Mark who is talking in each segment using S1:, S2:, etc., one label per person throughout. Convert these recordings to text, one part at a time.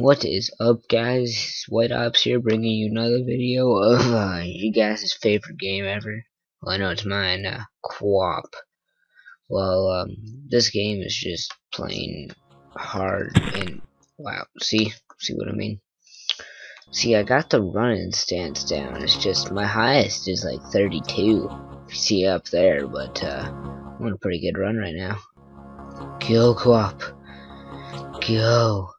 S1: What is up guys, White Ops here bringing you another video of uh, you guys' favorite game ever. Well I know it's mine, uh, QWOP. Well, um, this game is just plain hard and, wow, see? See what I mean? See, I got the running stance down, it's just, my highest is like 32, you see up there, but, uh, I'm on a pretty good run right now. Go, QWOP. Go.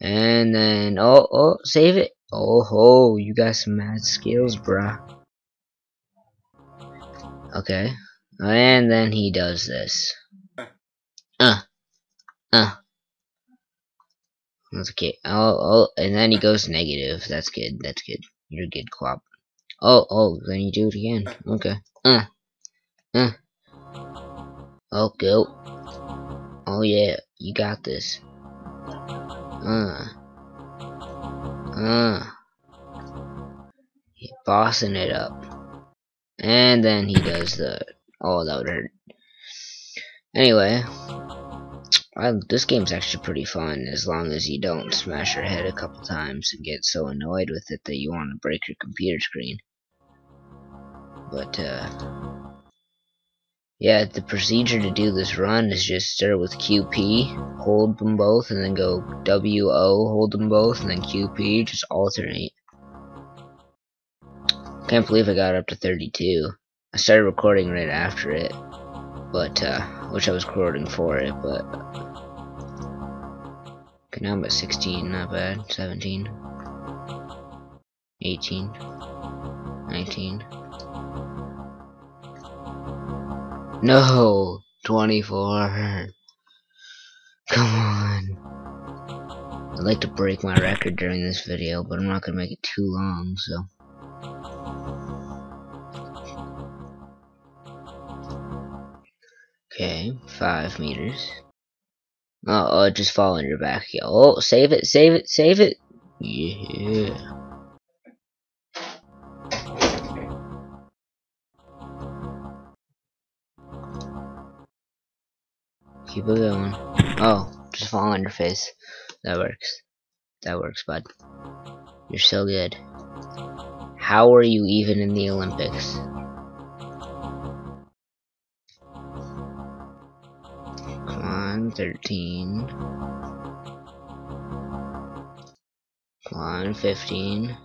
S1: And then, oh, oh, save it. Oh, ho, you got some mad skills, bruh. Okay. And then he does this. Uh. Uh. That's okay. Oh, oh, and then he goes negative. That's good. That's good. You're good, QWOP. Oh, oh, then you do it again. Okay. Uh. Uh. Oh, go. Oh, yeah. You got this. Uh. Uh. He bossing it up. And then he does the... Oh, that would hurt. Anyway. I, this game's actually pretty fun as long as you don't smash your head a couple times and get so annoyed with it that you want to break your computer screen. But, uh... Yeah, the procedure to do this run is just start with QP, hold them both, and then go WO, hold them both, and then QP, just alternate. Can't believe I got up to 32. I started recording right after it, but, uh, which I was recording for it, but... Okay, now I'm at 16, not bad. 17. 18. 19. No, 24. Come on. I'd like to break my record during this video, but I'm not gonna make it too long, so. Okay, five meters. Oh, oh, just fall on your back. Oh, save it, save it, save it. Yeah. Keep it going. Oh, just fall on your face. That works. That works, bud. You're so good. How are you even in the Olympics? Come on, 13. Come on, 15.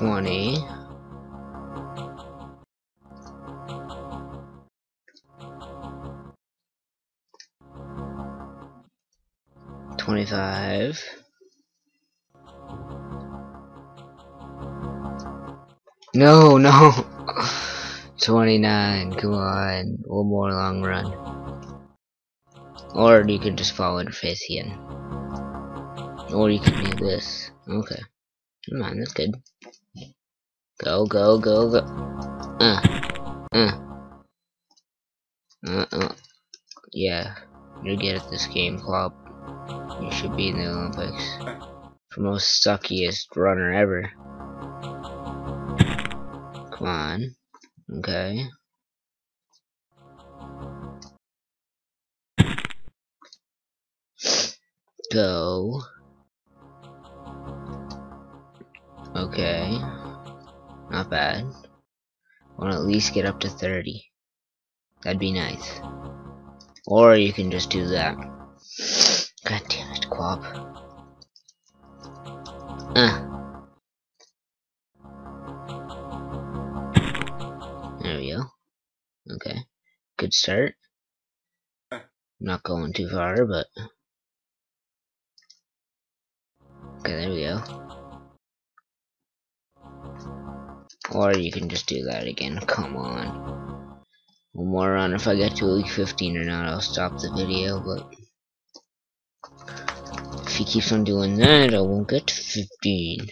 S1: Twenty. Twenty-five. No, no. Twenty-nine. Come on, one more long run. Or you could just follow in face again. Or you could do this. Okay. Come on, that's good. Go, go, go, go. Uh. Uh. Uh, uh. Yeah. You're good at this game, Club. You should be in the Olympics. For most suckiest runner ever. Come on. Okay. Go. Okay. Not bad. I want to at least get up to 30. That'd be nice. Or you can just do that. God damn it, QWOP. Uh. There we go. Okay. Good start. Not going too far, but... Okay, there we go. Or you can just do that again. Come on. One more run. If I get to week 15 or not, I'll stop the video, but... If he keeps on doing that, I won't get to 15.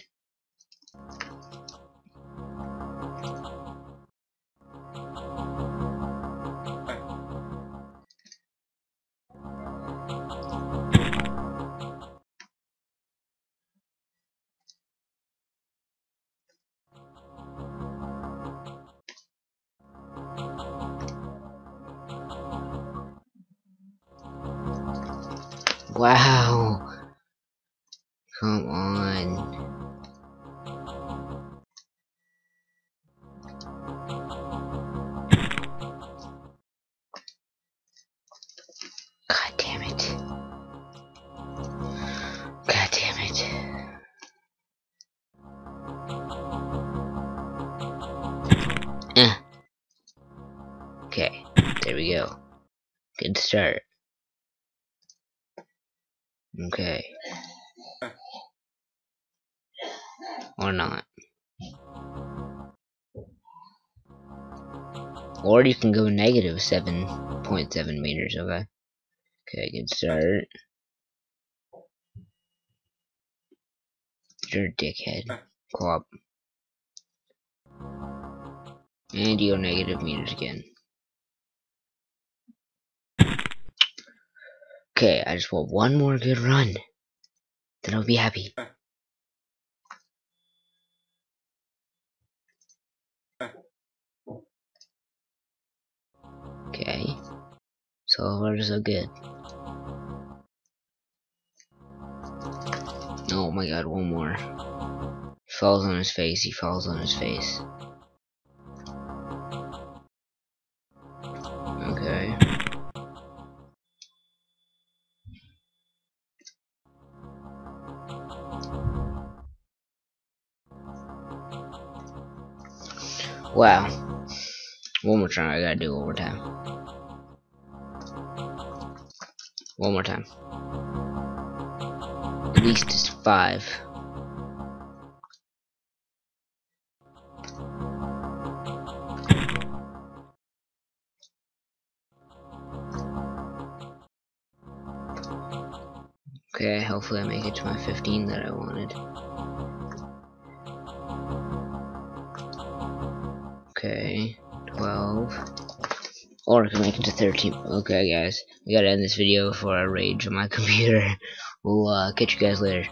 S1: Wow. Come on. God damn it. God damn it. Eh. Okay, there we go. Good start. Okay. Or not. Or you can go negative 7.7 meters, okay? Okay, good start. You're a dickhead. QWOP. And you go negative meters again. Okay, I just want one more good run. Then I'll be happy. Okay. So far so good. Oh my god, one more. Falls on his face, he falls on his face. Wow. One more try, I gotta do one more time. One more time. At least it's five. Okay, hopefully I make it to my 15 that I wanted. Okay, 12. Or I can make it to 13. Okay, guys, we gotta end this video before I rage on my computer. we'll uh, catch you guys later.